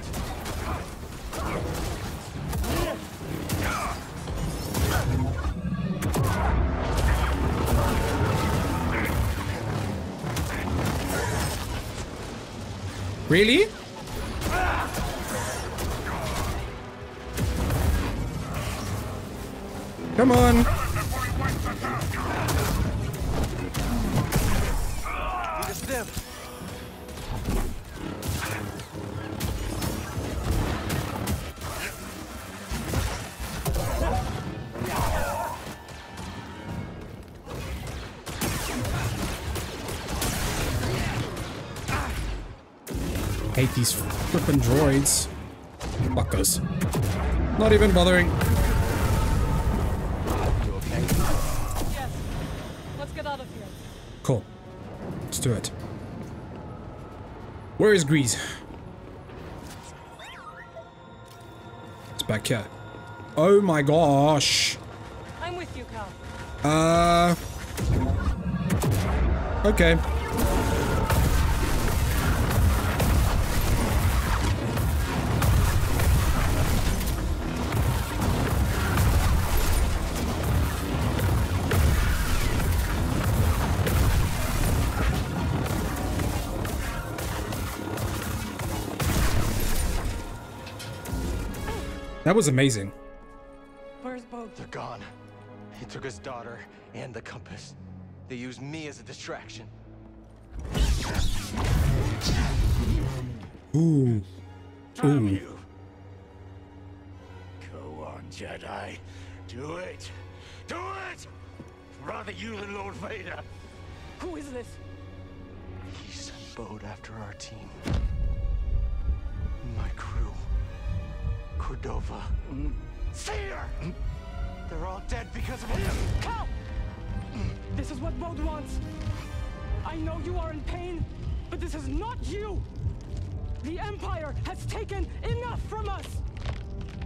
[SPEAKER 1] Really? Come on. Hate these flippin' droids. Fuckers. Not even bothering.
[SPEAKER 13] Yes. Let's get out of here.
[SPEAKER 1] Cool. Let's do it. Where is Greez? It's back here. Oh my gosh.
[SPEAKER 13] I'm with you, Cal.
[SPEAKER 1] Uh. Okay. That was amazing.
[SPEAKER 13] Where's Bo?
[SPEAKER 2] They're gone. He took his daughter and the compass. They used me as a distraction.
[SPEAKER 1] Ooh. Ooh.
[SPEAKER 10] you. Go on, Jedi. Do it. Do it! Rather you than Lord Vader.
[SPEAKER 13] Who is this?
[SPEAKER 2] He sent Bode after our team. My crew. Cordova. Mm.
[SPEAKER 10] Fear! Mm.
[SPEAKER 2] They're all dead because of him.
[SPEAKER 13] Cal! This is what Bode wants. I know you are in pain, but this is not you! The Empire has taken enough from us!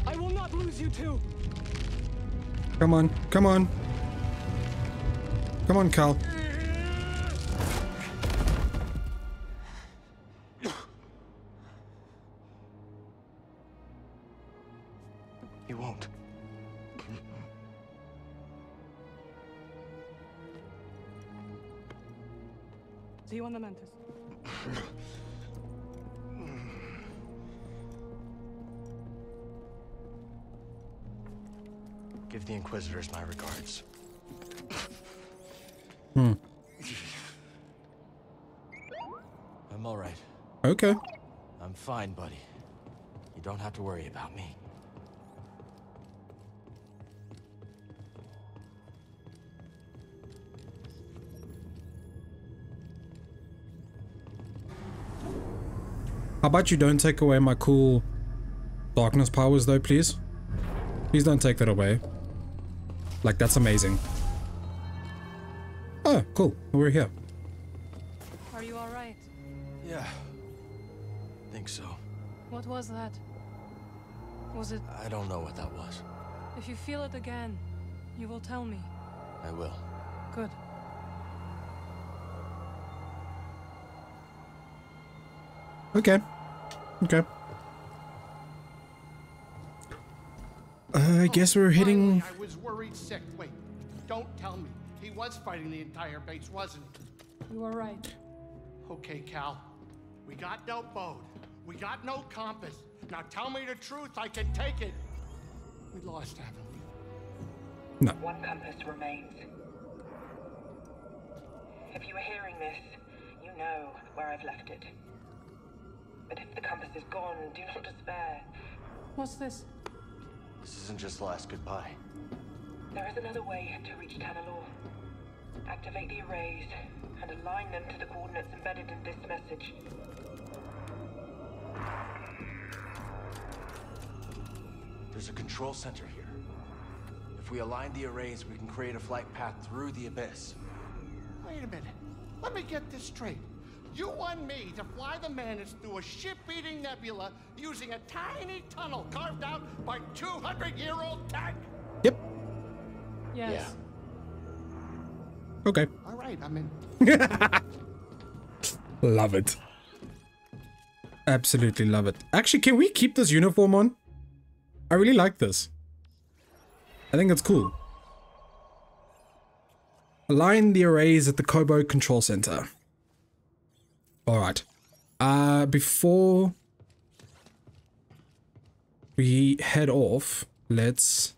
[SPEAKER 13] I will not lose you two!
[SPEAKER 1] Come on. Come on. Come on, Cal.
[SPEAKER 13] See on the Mantis.
[SPEAKER 2] Give the Inquisitors my regards.
[SPEAKER 1] Hmm.
[SPEAKER 2] I'm all right.
[SPEAKER 1] Okay.
[SPEAKER 2] I'm fine, buddy. You don't have to worry about me.
[SPEAKER 1] How about you don't take away my cool darkness powers though, please? Please don't take that away. Like, that's amazing. Oh, cool. We're here.
[SPEAKER 13] Are you alright?
[SPEAKER 2] Yeah. Think so.
[SPEAKER 13] What was that? Was it.
[SPEAKER 2] I don't know what that was.
[SPEAKER 13] If you feel it again, you will tell me.
[SPEAKER 2] I will.
[SPEAKER 13] Good.
[SPEAKER 1] Okay. Okay. Uh, I guess we're hitting...
[SPEAKER 5] I was worried sick. Wait, don't tell me. He was fighting the entire base, wasn't he?
[SPEAKER 13] You are right.
[SPEAKER 5] Okay, Cal. We got no boat. We got no compass. Now tell me the truth. I can take it. We lost, haven't we?
[SPEAKER 1] No.
[SPEAKER 8] One compass remains. If you are hearing this, you know where I've left it. But if the compass is gone, do not despair.
[SPEAKER 13] What's this?
[SPEAKER 2] This isn't just the last goodbye.
[SPEAKER 8] There is another way to reach Tanalorr. Activate the arrays and align them to the coordinates embedded in this message.
[SPEAKER 2] There's a control center here. If we align the arrays, we can create a flight path through the abyss.
[SPEAKER 5] Wait a minute. Let me get this straight. You want me to fly the Mantis through a ship-eating nebula using a tiny tunnel carved out by 200-year-old tech?
[SPEAKER 1] Yep.
[SPEAKER 13] Yes.
[SPEAKER 1] Okay.
[SPEAKER 5] All right, I'm in.
[SPEAKER 1] Love it. Absolutely love it. Actually, can we keep this uniform on? I really like this. I think it's cool. Align the arrays at the Koboh Control Center. Alright. Uh, before we head off, let's...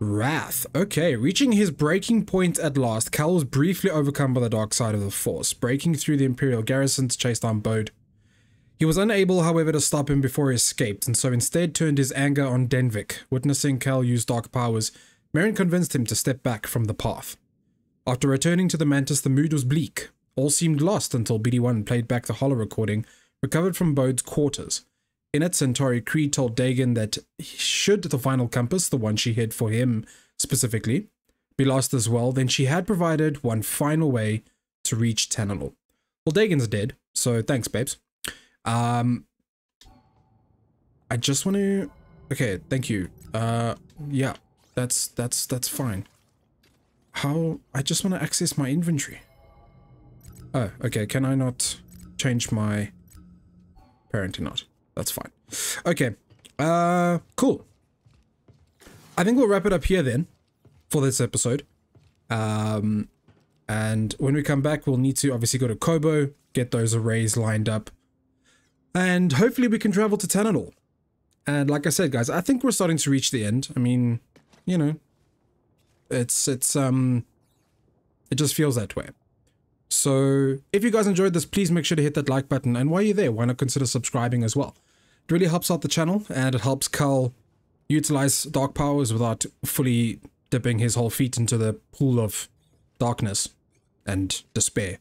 [SPEAKER 1] Wrath. Okay, reaching his breaking point at last, Cal was briefly overcome by the dark side of the Force, breaking through the Imperial garrison to chase down Bode. He was unable, however, to stop him before he escaped, and so instead turned his anger on Denvik. Witnessing Cal use dark powers, Merrin convinced him to step back from the path. After returning to the Mantis, the mood was bleak. All seemed lost until BD-1 played back the holo recording recovered from Bode's quarters. In it, Santari Khri told Dagan that should the final compass, the one she hid for him specifically, be lost as well, then she had provided one final way to reach Tanalorr. Well, Dagan's dead, so thanks, babes. Um, I just want to. Okay, thank you. Uh, yeah, that's that's that's fine. How? I just want to access my inventory. Oh, okay. Can I not change my apparently not. That's fine. Okay. Uh, cool. I think we'll wrap it up here then for this episode. Um, and when we come back, we'll need to obviously go to Koboh, get those arrays lined up, and hopefully we can travel to Tananol. And like I said, guys, I think we're starting to reach the end. I mean, you know, it's, it's, um, it just feels that way. So if you guys enjoyed this, please make sure to hit that like button. And while you're there, why not consider subscribing as well? It really helps out the channel and it helps Cal utilize dark powers without fully dipping his whole feet into the pool of darkness and despair,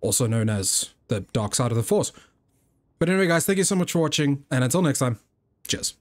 [SPEAKER 1] also known as the dark side of the force. But anyway, guys, thank you so much for watching, and until next time, cheers.